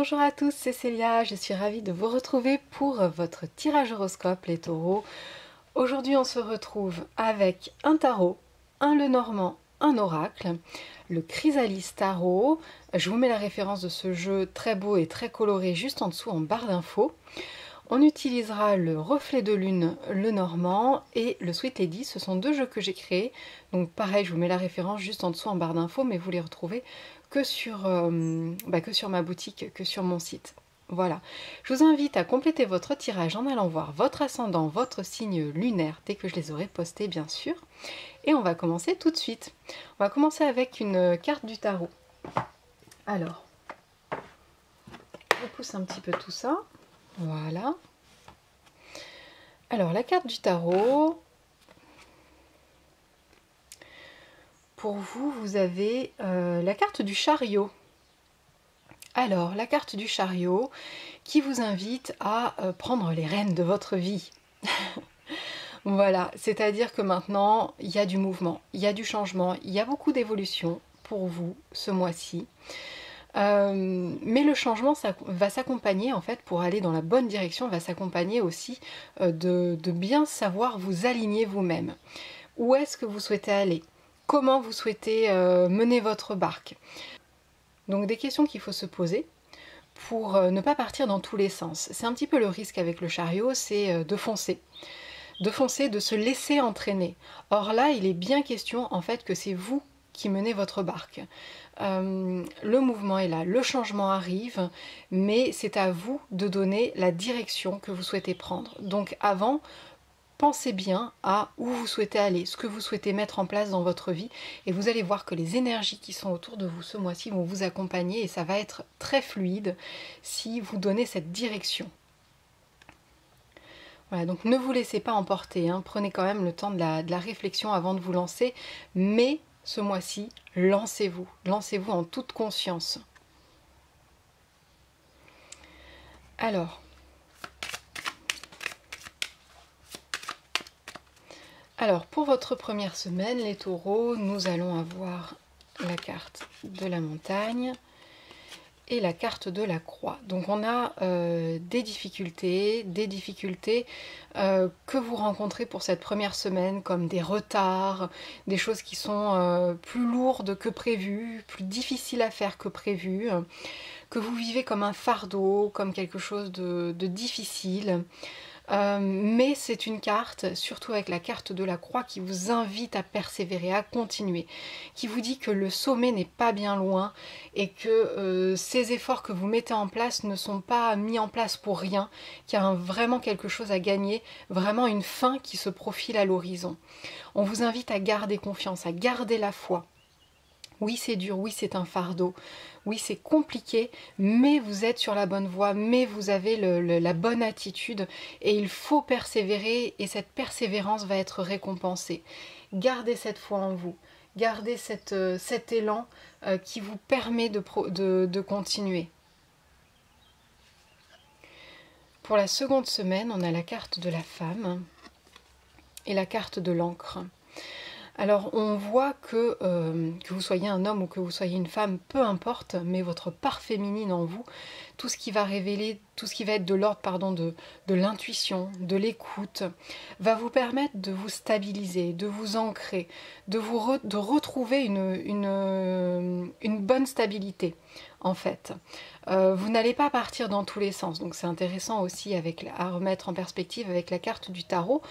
Bonjour à tous, c'est Célia, je suis ravie de vous retrouver pour votre tirage horoscope les taureaux. Aujourd'hui on se retrouve avec un tarot, un Lenormand, un oracle, le Chrysalis Tarot. Je vous mets la référence de ce jeu très beau et très coloré juste en dessous en barre d'infos. On utilisera le reflet de lune, le normand et le Sweet Lady. Ce sont deux jeux que j'ai créés. Donc pareil, je vous mets la référence juste en dessous en barre d'infos, mais vous les retrouvez que sur, euh, bah, que sur ma boutique, que sur mon site. Voilà. Je vous invite à compléter votre tirage en allant voir votre ascendant, votre signe lunaire, dès que je les aurai postés, bien sûr. Et on va commencer tout de suite. On va commencer avec une carte du tarot. Alors, je pousse un petit peu tout ça. Voilà. Alors, la carte du tarot. Pour vous, vous avez euh, la carte du chariot. Alors, la carte du chariot qui vous invite à euh, prendre les rênes de votre vie. voilà, c'est-à-dire que maintenant, il y a du mouvement, il y a du changement, il y a beaucoup d'évolution pour vous ce mois-ci. Euh, mais le changement va s'accompagner, en fait, pour aller dans la bonne direction, va s'accompagner aussi de, bien savoir vous aligner vous-même. Où est-ce que vous souhaitez aller? Comment vous souhaitez euh, mener votre barque Donc des questions qu'il faut se poser pour ne pas partir dans tous les sens. C'est un petit peu le risque avec le chariot, c'est de foncer de foncer, de se laisser entraîner. Or là, il est bien question en fait que c'est vous qui menez votre barque. Euh, le mouvement est là, le changement arrive, mais c'est à vous de donner la direction que vous souhaitez prendre. Donc avant, pensez bien à où vous souhaitez aller, ce que vous souhaitez mettre en place dans votre vie, et vous allez voir que les énergies qui sont autour de vous ce mois-ci vont vous accompagner et ça va être très fluide si vous donnez cette direction. Voilà, donc ne vous laissez pas emporter, hein. prenez quand même le temps de la, de la réflexion avant de vous lancer, mais ce mois-ci, lancez-vous, lancez-vous en toute conscience. Alors, alors pour votre première semaine, les taureaux, nous allons avoir la carte de la montagne, et la carte de la croix. Donc on a euh, des difficultés, des difficultés euh, que vous rencontrez pour cette première semaine, comme des retards, des choses qui sont euh, plus lourdes que prévu, plus difficiles à faire que prévu, que vous vivez comme un fardeau, comme quelque chose de difficile. Euh, mais c'est une carte, surtout avec la carte de la croix, qui vous invite à persévérer, à continuer, qui vous dit que le sommet n'est pas bien loin et que euh, ces efforts que vous mettez en place ne sont pas mis en place pour rien, qu'il y a vraiment quelque chose à gagner, vraiment une fin qui se profile à l'horizon. On vous invite à garder confiance, à garder la foi. Oui, c'est dur, oui, c'est un fardeau, oui, c'est compliqué, mais vous êtes sur la bonne voie, mais vous avez la bonne attitude et il faut persévérer et cette persévérance va être récompensée. Gardez cette foi en vous, gardez euh, cet élan euh, qui vous permet de continuer. Pour la seconde semaine, on a la carte de la femme et la carte de l'encre. Alors on voit que, euh, que vous soyez un homme ou que vous soyez une femme, peu importe, mais votre part féminine en vous, tout ce qui va révéler, tout ce qui va être de l'ordre de, l'intuition, de l'écoute, va vous permettre de vous stabiliser, de vous ancrer, de, vous retrouver une bonne stabilité en fait. Euh, vous n'allez pas partir dans tous les sens, donc c'est intéressant aussi à remettre en perspective avec la carte du tarot,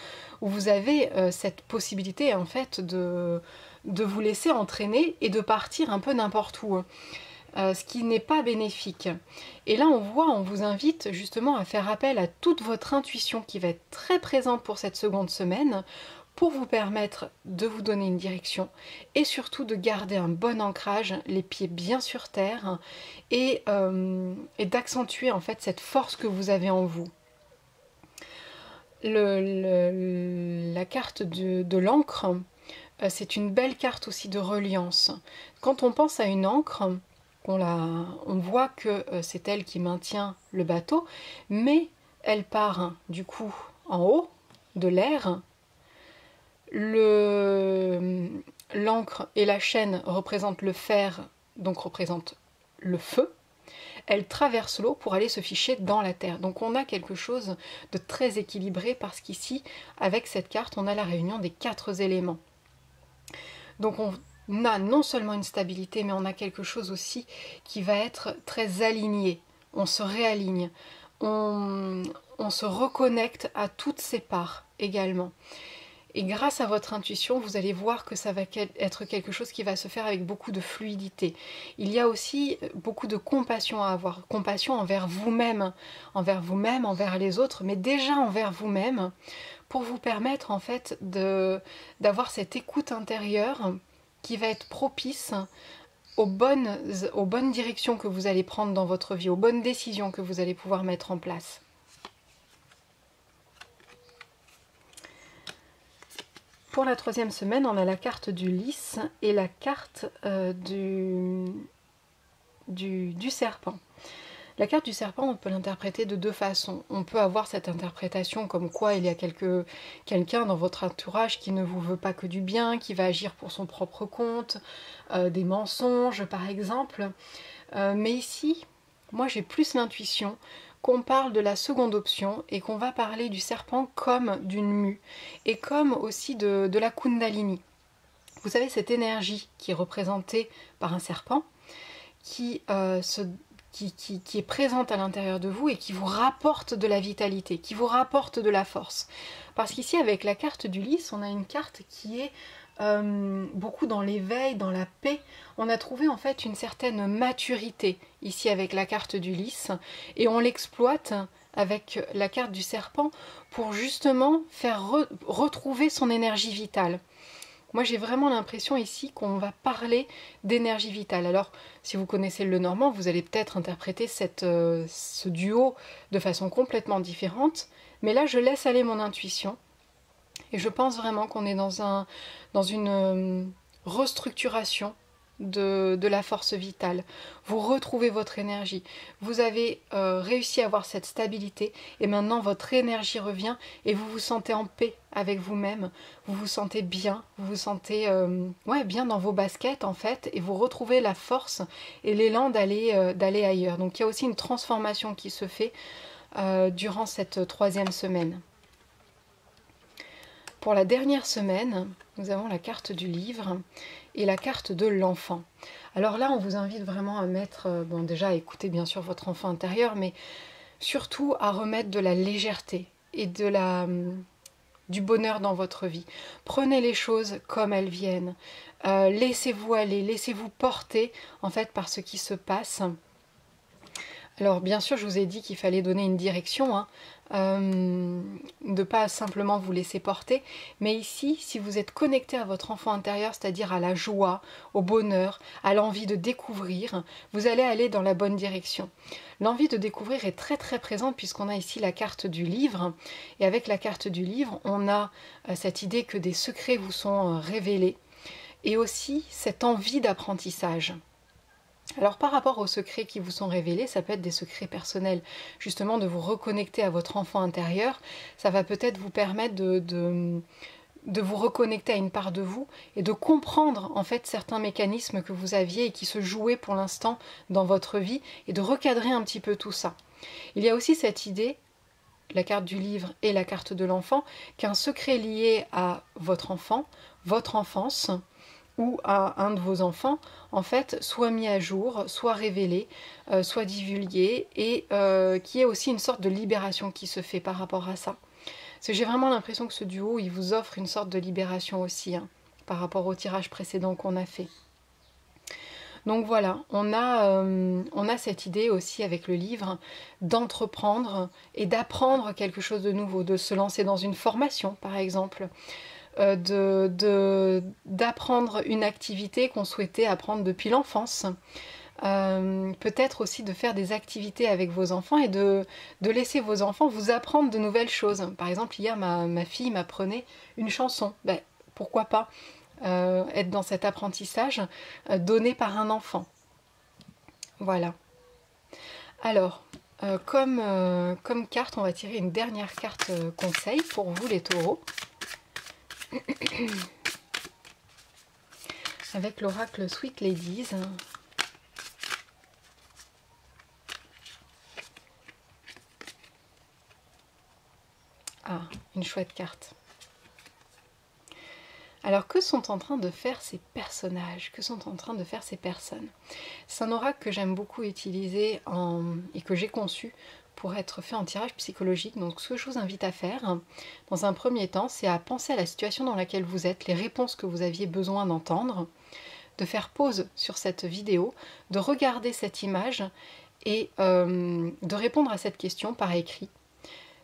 où vous avez euh, cette possibilité en fait de, de vous laisser entraîner et de partir un peu n'importe où. Euh, ce qui n'est pas bénéfique. Et là, on voit, on vous invite justement à faire appel à toute votre intuition qui va être très présente pour cette seconde semaine pour vous permettre de vous donner une direction et surtout de garder un bon ancrage, les pieds bien sur terre et, euh, d'accentuer en fait cette force que vous avez en vous. la carte de, l'encre, euh, c'est une belle carte aussi de reliance. Quand on pense à une encre, on, on voit que euh, c'est elle qui maintient le bateau, mais elle part du coup en haut de l'air L'encre et la chaîne représentent le fer, donc représentent le feu. elle traverse l'eau pour aller se ficher dans la terre. Donc on a quelque chose de très équilibré parce qu'ici, avec cette carte, on a la réunion des quatre éléments. Donc on a non seulement une stabilité, mais on a quelque chose aussi qui va être très aligné. On se réaligne, on se reconnecte à toutes ses parts également. Et grâce à votre intuition, vous allez voir que ça va être quelque chose qui va se faire avec beaucoup de fluidité. Il y a aussi beaucoup de compassion à avoir. Compassion envers vous-même, envers vous-même, envers les autres, mais déjà envers vous-même, pour vous permettre en fait d'avoir cette écoute intérieure qui va être propice aux bonnes, aux bonnes directions que vous allez prendre dans votre vie, aux bonnes décisions que vous allez pouvoir mettre en place. Pour la troisième semaine, on a la carte du lys et la carte euh, du, serpent. La carte du serpent, on peut l'interpréter de deux façons. On peut avoir cette interprétation comme quoi il y a quelqu'un dans votre entourage qui ne vous veut pas que du bien, qui va agir pour son propre compte, euh, des mensonges par exemple. Euh, mais ici, moi j'ai plus l'intuition qu'on parle de la seconde option et qu'on va parler du serpent comme d'une mue et comme aussi de, la kundalini. Vous savez, cette énergie qui est représentée par un serpent, qui, euh, qui, qui, est présente à l'intérieur de vous et qui vous rapporte de la vitalité, qui vous rapporte de la force. Parce qu'ici, avec la carte du lys, on a une carte qui est euh, beaucoup dans l'éveil, dans la paix. On a trouvé en fait une certaine maturité ici avec la carte du lys et on l'exploite avec la carte du serpent pour justement faire retrouver son énergie vitale. Moi j'ai vraiment l'impression ici qu'on va parler d'énergie vitale. Alors si vous connaissez le normand, vous allez peut-être interpréter euh, ce duo de façon complètement différente, mais là je laisse aller mon intuition et je pense vraiment qu'on est dans, un, dans une euh, restructuration de, la force vitale. Vous retrouvez votre énergie. Vous avez euh, réussi à avoir cette stabilité et maintenant votre énergie revient et vous vous sentez en paix avec vous-même. Vous vous sentez bien, vous vous sentez euh, ouais, bien dans vos baskets en fait et vous retrouvez la force et l'élan d'aller d'aller ailleurs. Donc il y a aussi une transformation qui se fait durant cette troisième semaine. Pour la dernière semaine, nous avons la carte du livre et la carte de l'enfant. Alors là, on vous invite vraiment à mettre, euh, bon déjà à écouter bien sûr votre enfant intérieur, mais surtout à remettre de la légèreté et de la, hum, du bonheur dans votre vie. Prenez les choses comme elles viennent. Euh, laissez-vous aller, laissez-vous porter en fait par ce qui se passe. Alors bien sûr, je vous ai dit qu'il fallait donner une direction, hein, euh, de pas simplement vous laisser porter, mais ici, si vous êtes connecté à votre enfant intérieur, c'est-à-dire à la joie, au bonheur, à l'envie de découvrir, vous allez aller dans la bonne direction. L'envie de découvrir est très très présente puisqu'on a ici la carte du livre, et avec la carte du livre, on a euh, cette idée que des secrets vous sont euh, révélés, et aussi cette envie d'apprentissage. Alors par rapport aux secrets qui vous sont révélés, ça peut être des secrets personnels, justement de vous reconnecter à votre enfant intérieur, ça va peut-être vous permettre de, de, vous reconnecter à une part de vous et de comprendre en fait certains mécanismes que vous aviez et qui se jouaient pour l'instant dans votre vie et de recadrer un petit peu tout ça. Il y a aussi cette idée la carte du livre et la carte de l'enfant, qu'un secret lié à votre enfant, votre enfance, ou à un de vos enfants, en fait, soit mis à jour, soit révélé, euh, soit divulgué, et euh, qui est aussi une sorte de libération qui se fait par rapport à ça. Parce que j'ai vraiment l'impression que ce duo, il vous offre une sorte de libération aussi, hein, par rapport au tirage précédent qu'on a fait. Donc voilà, euh, on a cette idée aussi avec le livre d'entreprendre et d'apprendre quelque chose de nouveau, de se lancer dans une formation par exemple, euh, d'apprendre une activité qu'on souhaitait apprendre depuis l'enfance. Euh, peut-être aussi de faire des activités avec vos enfants et de, laisser vos enfants vous apprendre de nouvelles choses. Par exemple, hier, ma, fille m'apprenait une chanson. Ben, pourquoi pas euh, être dans cet apprentissage donné par un enfant Voilà. Alors, comme, comme carte, on va tirer une dernière carte conseil pour vous les taureaux. avec l'oracle Sweet Ladies. Hein. Ah, une chouette carte. Alors que sont en train de faire ces personnages? Que sont en train de faire ces personnes? C'est un oracle que j'aime beaucoup utiliser et que j'ai conçu pour être fait en tirage psychologique. Donc ce que je vous invite à faire, dans un premier temps, c'est à penser à la situation dans laquelle vous êtes, les réponses que vous aviez besoin d'entendre, de faire pause sur cette vidéo, de regarder cette image et euh, de répondre à cette question par écrit.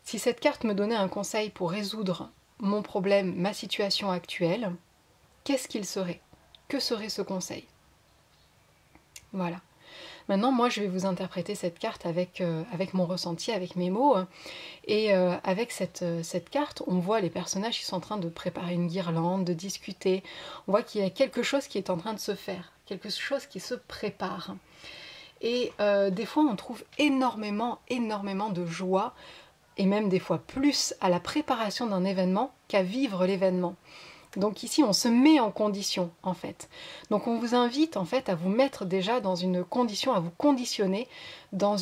Si cette carte me donnait un conseil pour résoudre mon problème, ma situation actuelle, qu'est-ce qu'il serait? Que serait ce conseil? Voilà. Maintenant, moi, je vais vous interpréter cette carte avec, euh, mon ressenti, avec mes mots. Et euh, avec euh, cette, carte, on voit les personnages qui sont en train de préparer une guirlande, de discuter. On voit qu'il y a quelque chose qui est en train de se faire, quelque chose qui se prépare. Et des fois, on trouve énormément, énormément de joie et même des fois plus à la préparation d'un événement qu'à vivre l'événement. Donc ici, on se met en condition, en fait. Donc on vous invite, en fait, à vous mettre déjà dans une condition, à vous conditionner dans,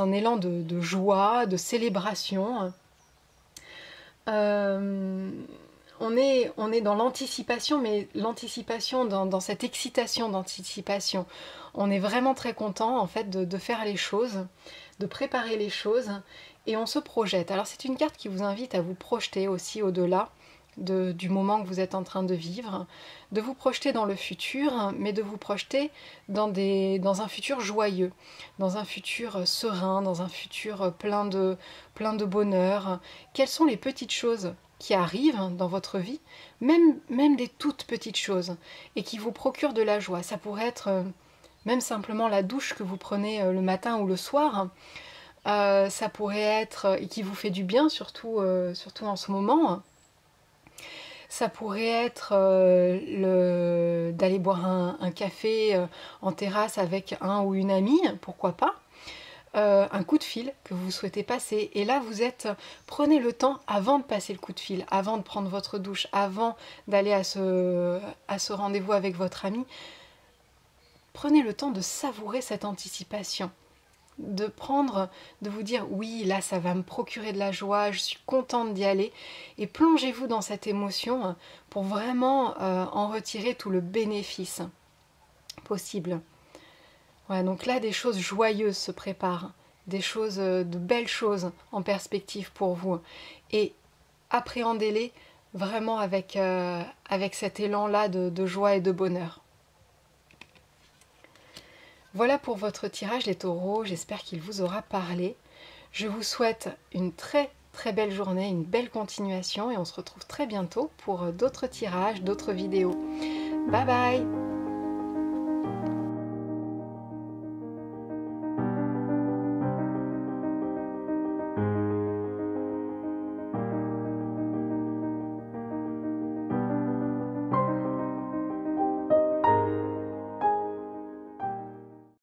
un élan de, joie, de célébration. Euh, on, est, on est dans l'anticipation, mais l'anticipation, dans, cette excitation d'anticipation. On est vraiment très content, en fait, de faire les choses, de préparer les choses et on se projette. Alors c'est une carte qui vous invite à vous projeter aussi au-delà du moment que vous êtes en train de vivre, de vous projeter dans le futur, mais de vous projeter dans, un futur joyeux, dans un futur serein, dans un futur plein de, bonheur. Quelles sont les petites choses qui arrivent dans votre vie, même, des toutes petites choses, et qui vous procurent de la joie? Ça pourrait être euh, même simplement la douche que vous prenez euh, le matin ou le soir. Euh, ça pourrait être, et qui vous fait du bien, surtout, surtout en ce moment, ça pourrait être euh, d'aller boire un, café en terrasse avec un ou une amie, pourquoi pas. un coup de fil que vous souhaitez passer. Et là, vous êtes, prenez le temps avant de passer le coup de fil, avant de prendre votre douche, avant d'aller à ce, à ce rendez-vous avec votre ami. Prenez le temps de savourer cette anticipation de prendre, de vous dire oui, là ça va me procurer de la joie, je suis contente d'y aller, et plongez-vous dans cette émotion pour vraiment euh, en retirer tout le bénéfice possible. Voilà, donc là des choses joyeuses se préparent, des choses, euh, de belles choses en perspective pour vous, et appréhendez-les vraiment avec, euh, avec cet élan-là de joie et de bonheur. Voilà pour votre tirage les taureaux, j'espère qu'il vous aura parlé. Je vous souhaite une très très belle journée, une belle continuation et on se retrouve très bientôt pour d'autres tirages, d'autres vidéos. Bye bye